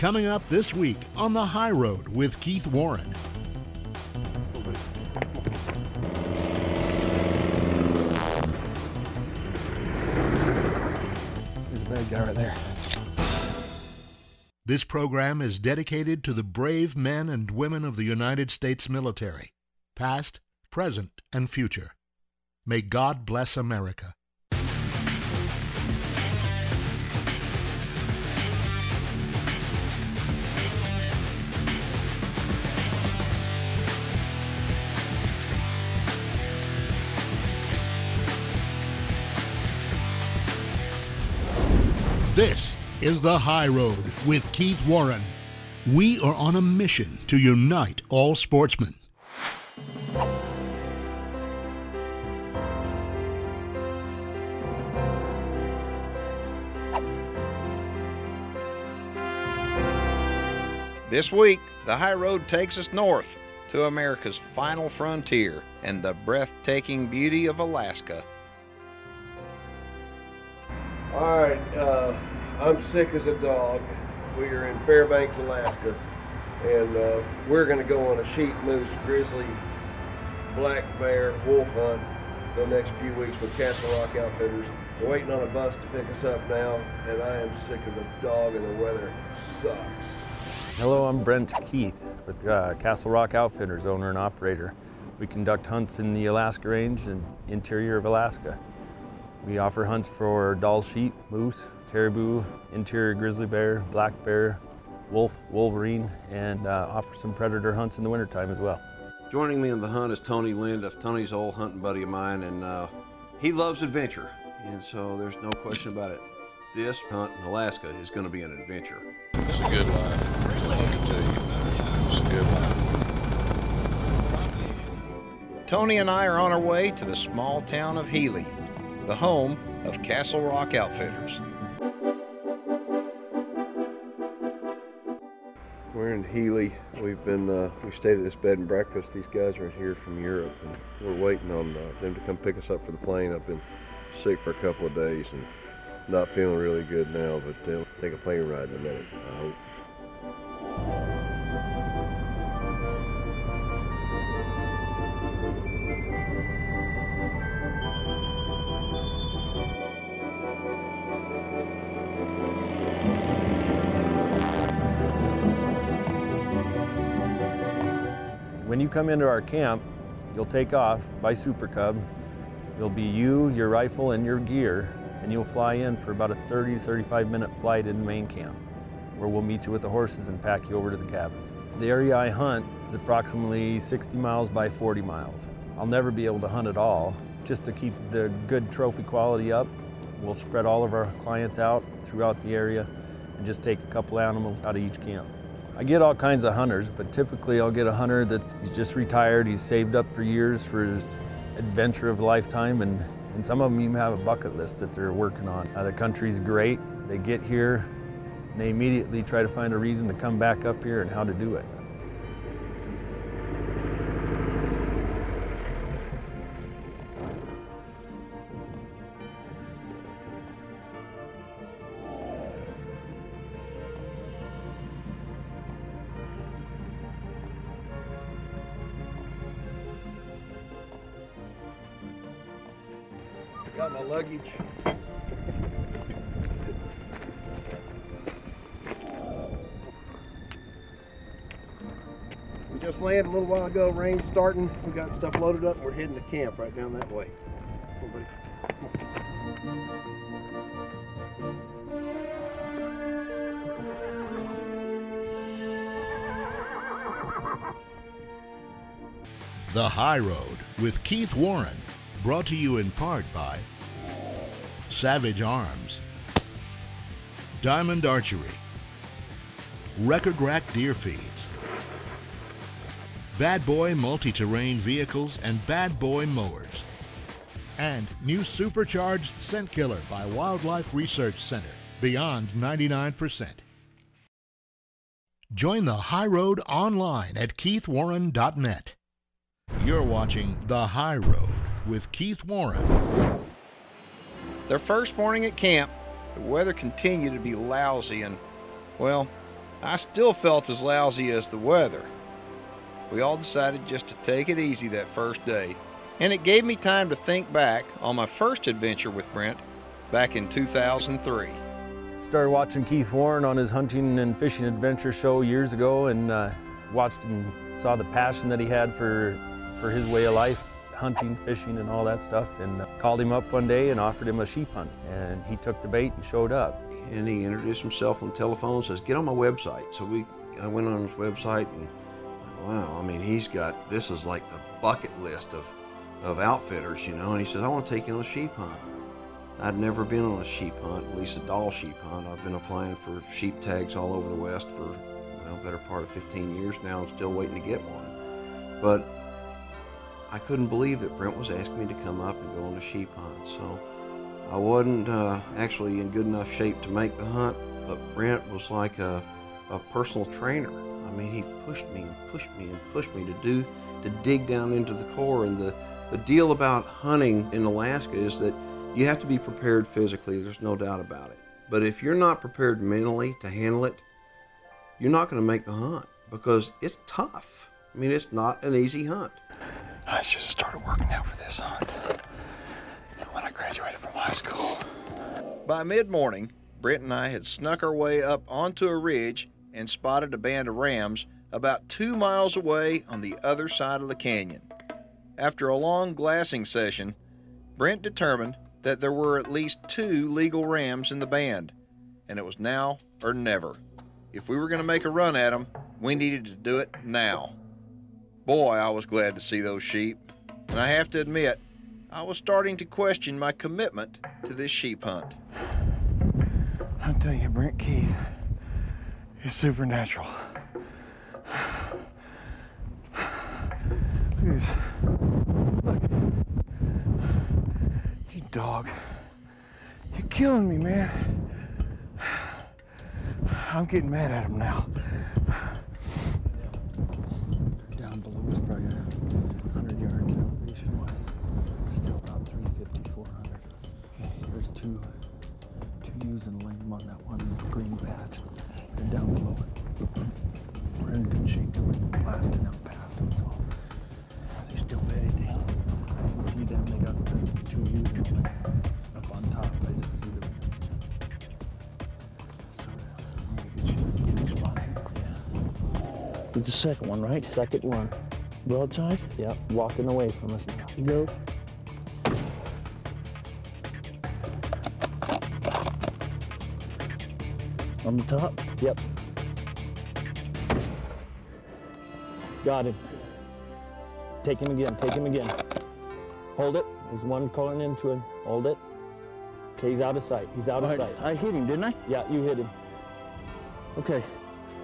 Coming up this week on The High Road with Keith Warren. There's a bad guy right there. This program is dedicated to the brave men and women of the United States military, past, present, and future. May God bless America. This is The High Road with Keith Warren. We are on a mission to unite all sportsmen. This week, the high road takes us north to America's final frontier and the breathtaking beauty of Alaska. All right, uh, I'm sick as a dog. We are in Fairbanks, Alaska, and uh, we're going to go on a sheep, moose, grizzly, black bear, wolf hunt the next few weeks with Castle Rock Outfitters. We're waiting on a bus to pick us up now, and I am sick as a dog, and the weather sucks. Hello, I'm Brent Keith with uh, Castle Rock Outfitters, owner and operator. We conduct hunts in the Alaska Range and interior of Alaska. We offer hunts for Dall sheep, moose, caribou, interior grizzly bear, black bear, wolf, wolverine, and uh, offer some predator hunts in the wintertime as well. Joining me in the hunt is Tony Lind. Tony's old hunting buddy of mine, and uh, he loves adventure. And so there's no question about it. This hunt in Alaska is going to be an adventure. It's a good life. That's all I can tell you. It's a good life. Tony and I are on our way to the small town of Healy, the home of Castle Rock Outfitters. We're in Healy. We've been uh, we stayed at this bed and breakfast. These guys are here from Europe, and we're waiting on uh, them to come pick us up for the plane. I've been sick for a couple of days and not feeling really good now, but they'll take a plane ride in a minute. I hope. When you come into our camp, you'll take off by Super Cub. It'll be you, your rifle, and your gear, and you'll fly in for about a 30 to 35 minute flight in main camp, where we'll meet you with the horses and pack you over to the cabins. The area I hunt is approximately 60 miles by 40 miles. I'll never be able to hunt it all. Just to keep the good trophy quality up, we'll spread all of our clients out throughout the area and just take a couple animals out of each camp. I get all kinds of hunters, but typically I'll get a hunter that's he's just retired, he's saved up for years for his adventure of a lifetime, and, and some of them even have a bucket list that they're working on. Uh, the country's great, they get here, and they immediately try to find a reason to come back up here and how to do it. Luggage. We just landed a little while ago, rain starting. We got stuff loaded up. We're heading to camp right down that way. The High Road with Keith Warren, brought to you in part by Savage Arms, Diamond Archery, Record Rack Deer Feeds, Bad Boy Multi Terrain Vehicles and Bad Boy Mowers, and new supercharged scent killer by Wildlife Research Center, beyond 99%. Join the High Road online at keithwarren.net. You're watching The High Road with Keith Warren. Their first morning at camp, the weather continued to be lousy and, well, I still felt as lousy as the weather. We all decided just to take it easy that first day, and it gave me time to think back on my first adventure with Brent back in 2003. Started watching Keith Warren on his hunting and fishing adventure show years ago and uh, watched and saw the passion that he had for, for his way of life, hunting, fishing, and all that stuff. And uh, called him up one day and offered him a sheep hunt. And he took the bait and showed up. And he introduced himself on the telephone, says, get on my website. So we, I went on his website and wow, I mean, he's got, this is like a bucket list of, of outfitters, you know, and he says, I want to take you on a sheep hunt. I'd never been on a sheep hunt, at least a Dall sheep hunt. I've been applying for sheep tags all over the West for, well, better part of 15 years now. I'm still waiting to get one. But I couldn't believe that Brent was asking me to come up and go on a sheep hunt. So I wasn't uh, actually in good enough shape to make the hunt, but Brent was like a, a personal trainer. I mean, he pushed me and pushed me and pushed me to do, to dig down into the core. And the, the deal about hunting in Alaska is that you have to be prepared physically, there's no doubt about it. But if you're not prepared mentally to handle it, you're not going to make the hunt because it's tough. I mean, it's not an easy hunt. I should have started working out for this hunt when I graduated from high school. By mid morning, Brent and I had snuck our way up onto a ridge and spotted a band of rams about two miles away on the other side of the canyon. After a long glassing session, Brent determined that there were at least two legal rams in the band, and it was now or never. If we were going to make a run at them, we needed to do it now. Boy, I was glad to see those sheep, and I have to admit, I was starting to question my commitment to this sheep hunt. I'm telling you, Brent Keith is supernatural. Look at this. Look. You dog. You're killing me, man. I'm getting mad at him now. With the second one, right? Second one. Broadside? Yep, walking away from us now. You go. On the top? Yep. Got him. Take him again. Take him again. Hold it. There's one calling into him. Hold it. Okay, he's out of sight. He's out of All right, sight. I hit him, didn't I? Yeah, you hit him. Okay.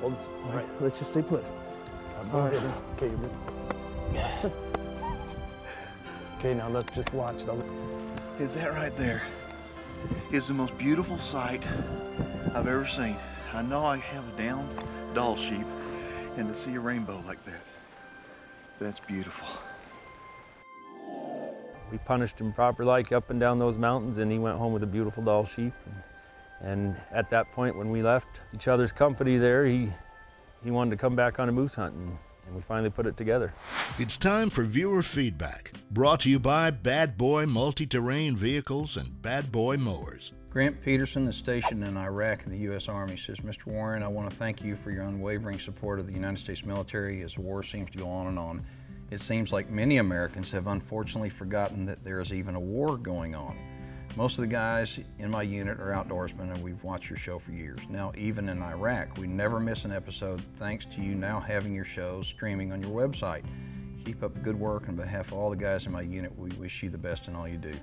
Hold this. All right, let's just stay put. All right. Okay. you're good. Okay, now let's just watch them. Is that right there? Is the most beautiful sight I've ever seen. I know I have a down Dall sheep, and to see a rainbow like that, that's beautiful. We punished him proper like up and down those mountains and he went home with a beautiful Dall sheep. And, and at that point when we left each other's company there, he, he wanted to come back on a moose hunt and, and we finally put it together. It's time for viewer feedback, brought to you by Bad Boy Multi Terrain Vehicles and Bad Boy Mowers. Grant Peterson is stationed in Iraq in the U.S. Army. Says, Mr. Warren, I want to thank you for your unwavering support of the United States military as the war seems to go on and on. It seems like many Americans have unfortunately forgotten that there is even a war going on. Most of the guys in my unit are outdoorsmen, and we've watched your show for years. Now, even in Iraq, we never miss an episode thanks to you now having your shows streaming on your website. Keep up the good work. On behalf of all the guys in my unit, we wish you the best in all you do.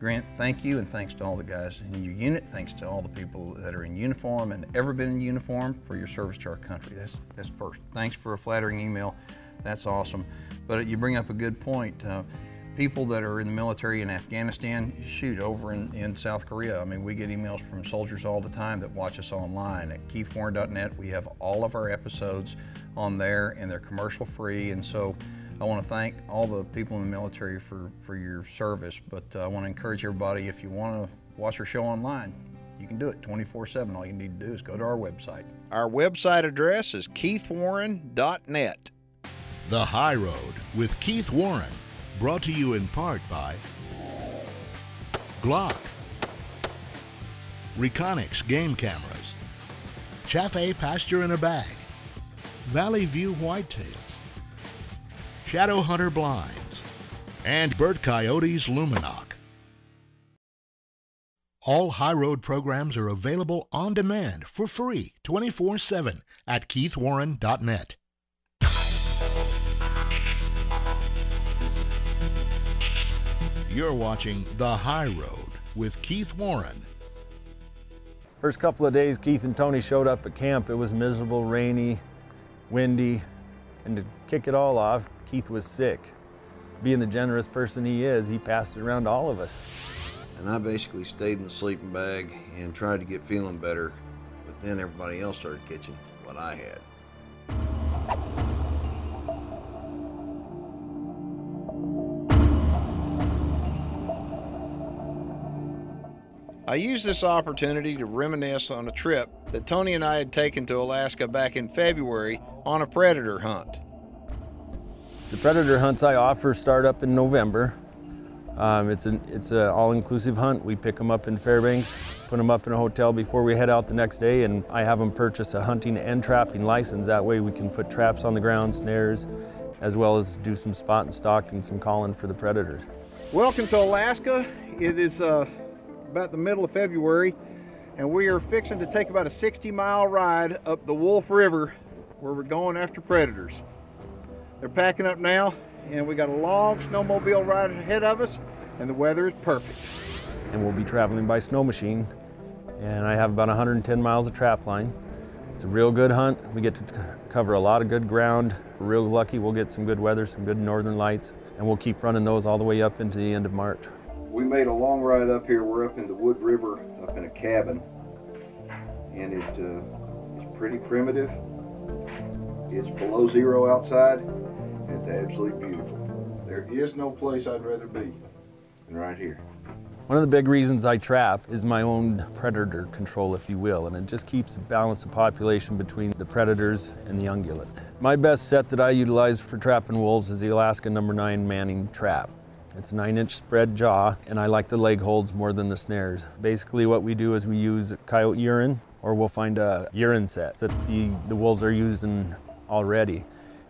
Grant, thank you, and thanks to all the guys in your unit. Thanks to all the people that are in uniform and ever been in uniform for your service to our country. That's, that's first. Thanks for a flattering email. That's awesome. But you bring up a good point. Uh, people that are in the military in Afghanistan, shoot, over in, in South Korea. I mean, we get emails from soldiers all the time that watch us online. At keithwarren.net, we have all of our episodes on there, and they're commercial free. And so I want to thank all the people in the military for, for your service. But uh, I want to encourage everybody if you want to watch our show online, You can do it 24 7. All you need to do is go to our website. Our website address is keithwarren.net. The High Road with Keith Warren, brought to you in part by Glock, Reconyx Game Cameras, Chaffhaye Pasture in a Bag, Valley View Whitetails, Shadow Hunter Blinds, and Burt Coyote's Lumenok. All High Road programs are available on demand for free 24 7 at keithwarren.net. You're watching The High Road with Keith Warren. First couple of days, Keith and Tony showed up at camp. It was miserable, rainy, windy, and to kick it all off, Keith was sick. Being the generous person he is, he passed it around to all of us. And I basically stayed in the sleeping bag and tried to get feeling better, but then everybody else started catching what I had. I used this opportunity to reminisce on a trip that Tony and I had taken to Alaska back in February on a predator hunt. The predator hunts I offer start up in November. Um, it's an it's an all-inclusive hunt. We pick them up in Fairbanks, put them up in a hotel before we head out the next day, and I have them purchase a hunting and trapping license. That way, we can put traps on the ground, snares, as well as do some spot and stock and some calling for the predators. Welcome to Alaska. It is uh, about the middle of February, and we are fixing to take about a 60 mile ride up the Wolf River where we're going after predators. They're packing up now, and we got a long snowmobile ride ahead of us, and the weather is perfect. And we'll be traveling by snow machine, and I have about 110 miles of trap line. It's a real good hunt. We get to cover a lot of good ground. If we're real lucky, we'll get some good weather, some good northern lights, and we'll keep running those all the way up into the end of March. We made a long ride up here. We're up in the Wood River, up in a cabin, and it uh, it's pretty primitive. It's below zero outside. It's absolutely beautiful. There is no place I'd rather be than right here. One of the big reasons I trap is my own predator control, if you will, and it just keeps a balance of population between the predators and the ungulates. My best set that I utilize for trapping wolves is the Alaska number nine Manning trap. It's a nine inch spread jaw, and I like the leg holds more than the snares. Basically, what we do is we use coyote urine, or we'll find a urine set that the, the wolves are using already.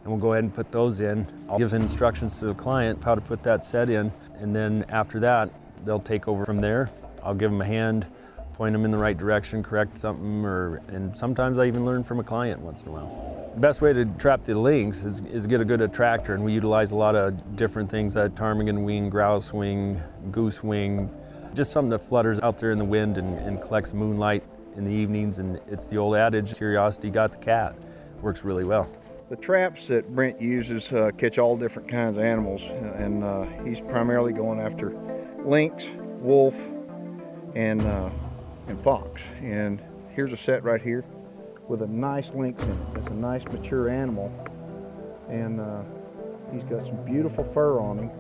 And we'll go ahead and put those in. I'll give instructions to the client how to put that set in, and then after that, they'll take over from there. I'll give them a hand, point them in the right direction, correct something, or and sometimes I even learn from a client once in a while. The best way to trap the lynx is, is get a good attractor, and we utilize a lot of different things: that ptarmigan wing, grouse wing, goose wing, just something that flutters out there in the wind and, and collects moonlight in the evenings. And it's the old adage: curiosity got the cat. Works really well. The traps that Brent uses uh, catch all different kinds of animals, and uh, he's primarily going after lynx, wolf, and uh, and fox. And here's a set right here with a nice lynx in it. It's a nice mature animal, and uh, he's got some beautiful fur on him.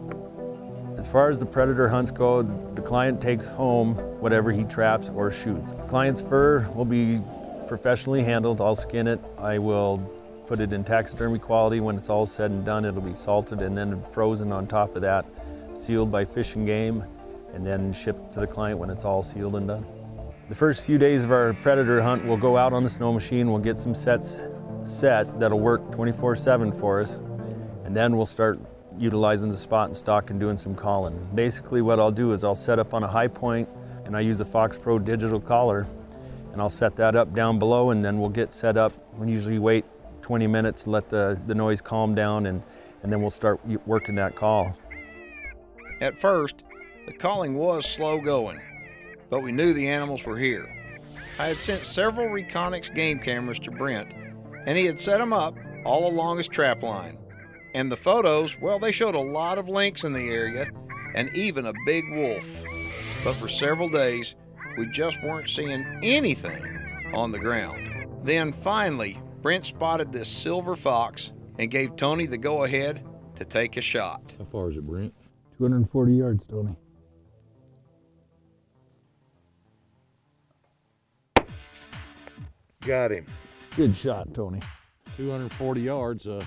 As far as the predator hunts go, the client takes home whatever he traps or shoots. The Client's fur will be professionally handled. I'll skin it. I will put it in taxidermy quality. When it's all said and done, it'll be salted and then frozen on top of that, sealed by Fish and Game, and then shipped to the client when it's all sealed and done. The first few days of our predator hunt, we'll go out on the snow machine, we'll get some sets set that'll work 24 7 for us, and then we'll start utilizing the spot and stock and doing some calling. Basically, what I'll do is I'll set up on a high point and I use a Fox Pro digital collar, and I'll set that up down below, and then we'll get set up. We usually wait 20 minutes, to let the, the noise calm down, and, and then we'll start working that call. At first, the calling was slow going, but we knew the animals were here. I had sent several Reconyx game cameras to Brent, and he had set them up all along his trap line. And the photos, well, they showed a lot of lynx in the area and even a big wolf. But for several days, we just weren't seeing anything on the ground. Then finally, Brent spotted this silver fox and gave Tony the go ahead to take a shot. How far is it, Brent? 240 yards, Tony. Got him. Good shot, Tony. 240 yards. Uh,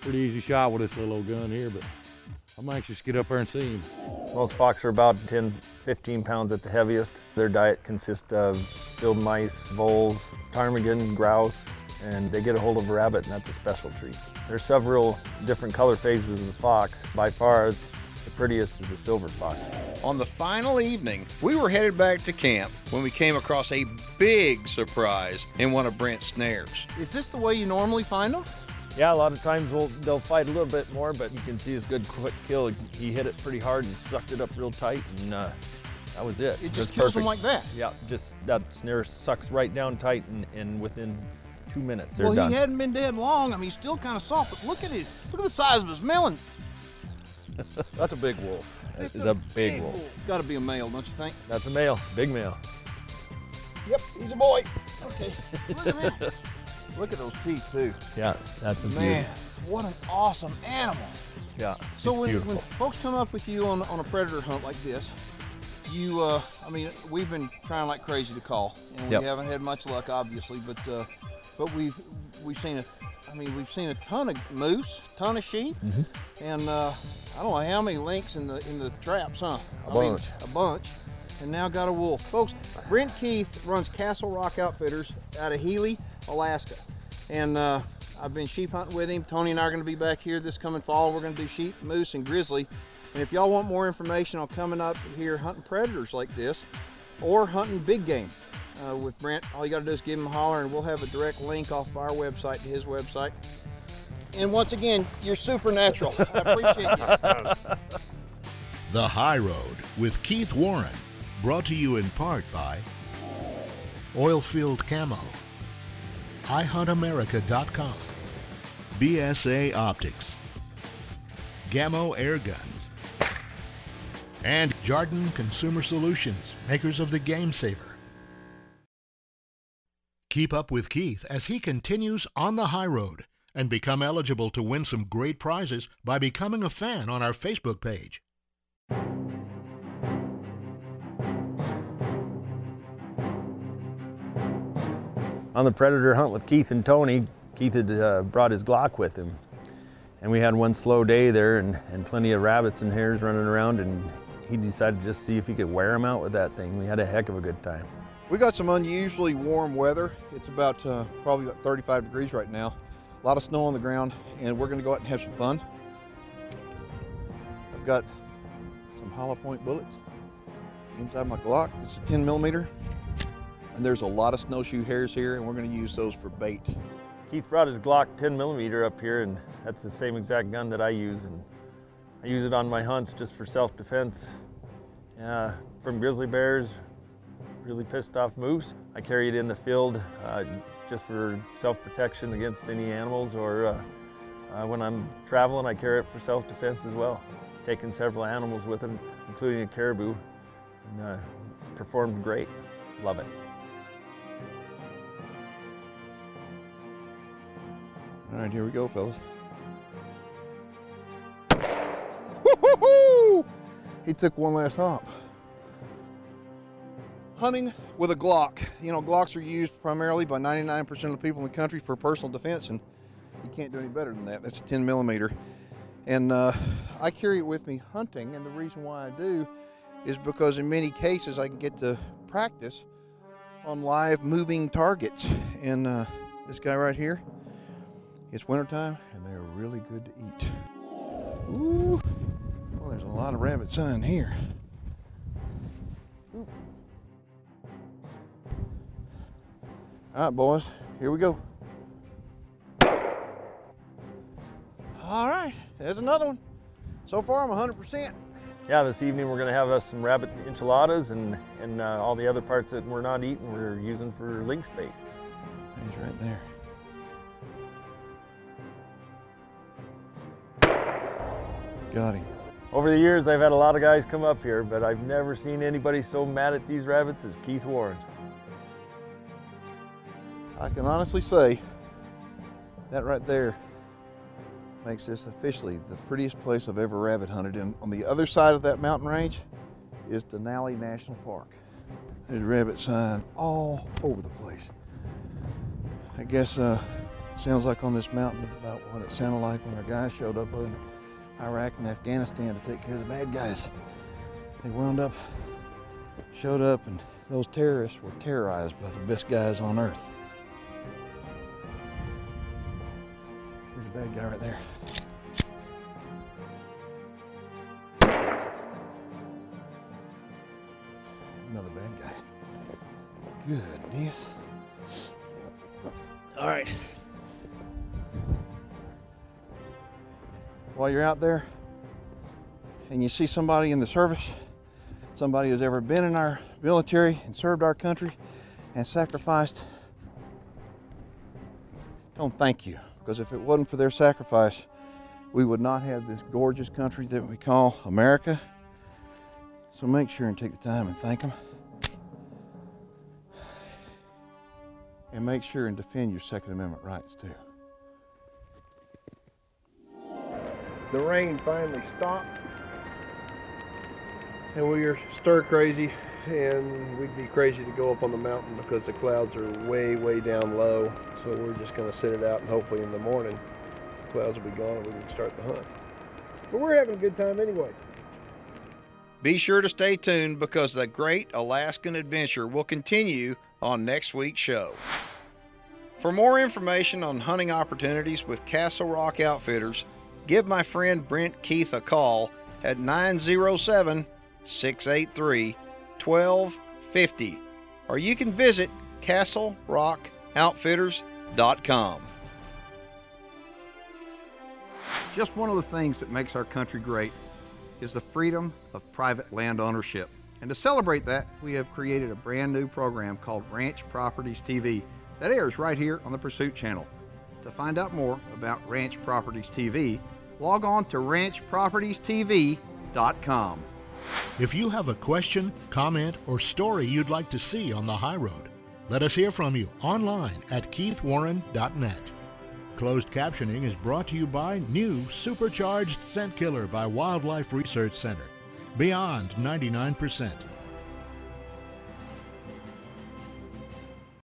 pretty easy shot with this little old gun here, but I'm anxious to get up there and see him. Most fox are about 10, 15 pounds at the heaviest. Their diet consists of field mice, voles, ptarmigan, grouse, and they get a hold of a rabbit and that's a special treat. There's several different color phases of the fox. By far, the prettiest is the silver fox. On the final evening, we were headed back to camp when we came across a big surprise in one of Brent's snares. Is this the way you normally find them? Yeah, a lot of times we'll, they'll fight a little bit more, but you can see his good quick kill. He hit it pretty hard and sucked it up real tight, and uh, that was it. It just Just kills them perfect. like that. Yeah, just that snare sucks right down tight, and, and within two minutes they're well, done. he hadn't been dead long. I mean, he's still kind of soft, but look at it. Look at the size of his melon. That's a big wolf. That is a big wolf. It's got to be a male, don't you think? That's a male, big male. Yep, he's a boy. Okay, look at that. Look at those teeth too. Yeah, that's a Man, beauty. what an awesome animal. Yeah, So when, when folks come up with you on, on a predator hunt like this, you, uh, I mean, we've been trying like crazy to call, and we Yep. haven't had much luck, obviously. But uh, but we've we've seen a, I mean, we've seen a ton of moose, ton of sheep, Mm-hmm. and uh, I don't know how many lynx in the in the traps, huh? A I mean, bunch. a bunch. And now got a wolf, folks. Brent Keith runs Castle Rock Outfitters out of Healy, Alaska, and uh, I've been sheep hunting with him. Tony and I are going to be back here this coming fall. We're going to do sheep, moose, and grizzly. And if y'all want more information on coming up here hunting predators like this, or hunting big game uh, with Brent, all you got to do is give him a holler, and we'll have a direct link off of our website to his website. And once again, you're supernatural. I appreciate you. The High Road with Keith Warren. Brought to you in part by Oilfield Camo, iHuntAmerica.com, BSA Optics, Gamo Air Guns, and Jarden Consumer Solutions, makers of the Game Saver. Keep up with Keith as he continues on the high road and become eligible to win some great prizes by becoming a fan on our Facebook page. On the predator hunt with Keith and Tony, Keith had uh, brought his Glock with him. And we had one slow day there and, and plenty of rabbits and hares running around and he decided to just see if he could wear them out with that thing. We had a heck of a good time. We got some unusually warm weather. It's about uh, probably about 35 degrees right now. A lot of snow on the ground, and we're going to go out and have some fun. I've got some hollow point bullets inside my Glock. This is 10 millimeter, and there's a lot of snowshoe hares here, and we're going to use those for bait. Keith brought his Glock 10 millimeter up here and that's the same exact gun that I use and I use it on my hunts just for self-defense. Uh, from grizzly bears, really pissed off moose. I carry it in the field uh, just for self-protection against any animals or uh, uh, when I'm traveling I carry it for self-defense as well. Taken several animals with it, including a caribou, and uh, performed great. Love it. All right, here we go, fellas. Woo-hoo-hoo! He took one last hop. Hunting with a Glock. You know, Glocks are used primarily by 99% of the people in the country for personal defense, and you can't do any better than that. That's a 10 millimeter. And uh, I carry it with me hunting, and the reason why I do is because in many cases I can get to practice on live moving targets. And uh, this guy right here, it's wintertime and they're really good to eat. Ooh, well, there's a lot of rabbit sign here. All right, boys, here we go. All right, there's another one. So far, I'm 100%. Yeah, this evening we're going to have us some rabbit enchiladas and, and uh, all the other parts that we're not eating we're using for lynx bait. He's right there. Got him. Over the years, I've had a lot of guys come up here, but I've never seen anybody so mad at these rabbits as Keith Warren. I can honestly say that right there makes this officially the prettiest place I've ever rabbit hunted. And on the other side of that mountain range is Denali National Park. There's rabbit sign all over the place. I guess uh, sounds like on this mountain about what it sounded like when our guys showed up in Iraq and Afghanistan to take care of the bad guys. They wound up, showed up, and those terrorists were terrorized by the best guys on earth. Guy right there. Another bad guy. Goodness. All right. While you're out there and you see somebody in the service, somebody who's ever been in our military and served our country and sacrificed, don't thank you. Because if it wasn't for their sacrifice, we would not have this gorgeous country that we call America. So make sure and take the time and thank them. And make sure and defend your Second Amendment rights too. The rain finally stopped. And we are stir crazy and we'd be crazy to go up on the mountain because the clouds are way, way down low. So we're just gonna sit it out and hopefully in the morning clouds will be gone and we can start the hunt. But we're having a good time anyway. Be sure to stay tuned because the great Alaskan adventure will continue on next week's show. For more information on hunting opportunities with Castle Rock Outfitters, give my friend Brent Keith a call at 907 683 1250 or you can visit castlerockoutfitters.com. Just one of the things that makes our country great is the freedom of private land ownership. And to celebrate that, we have created a brand new program called Ranch Properties TV that airs right here on the Pursuit Channel. To find out more about Ranch Properties TV, log on to ranchpropertiestv.com. If you have a question, comment, or story you'd like to see on the high road, let us hear from you online at keithwarren.net. Closed captioning is brought to you by new supercharged scent killer by Wildlife Research Center. Beyond 99%.